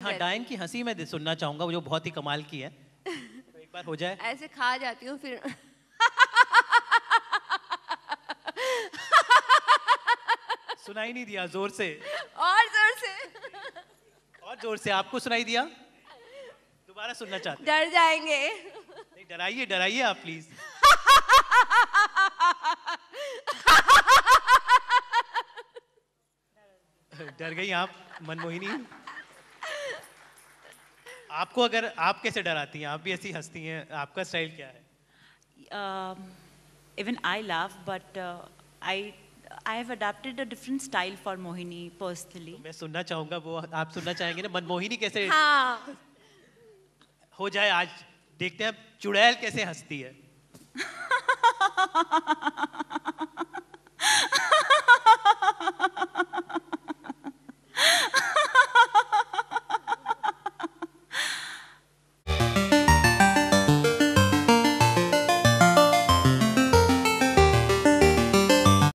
हाँ डायन की हँसी मैं सुनना चाहूँगा वो जो बहुत ही कमाल की है। तो एक बार हो जाए। ऐसे खा जाती हूँ फिर सुनाई नहीं दिया ज़ोर से। और ज़ोर से। और ज़ोर से आपको सुनाई दिया? दोबारा सुनना चाहते डर जाएँगे। नहीं डराइए डराइए आप प्लीज़ डर गई आप मनमोहिनी। आपको अगर आप कैसे डराती हैं? आप भी ऐसी हंसती हैं। आपका स्टाइल क्या है? Even I I but I I I have adapted a different style for Mohini personally. मैं सुनना चाहूँगा वो आप सुनना चाहेंगे ना मनमोहिनी कैसे हाँ। हो जाए आज? देखते हैं चुड़ैल कैसे हंसती है?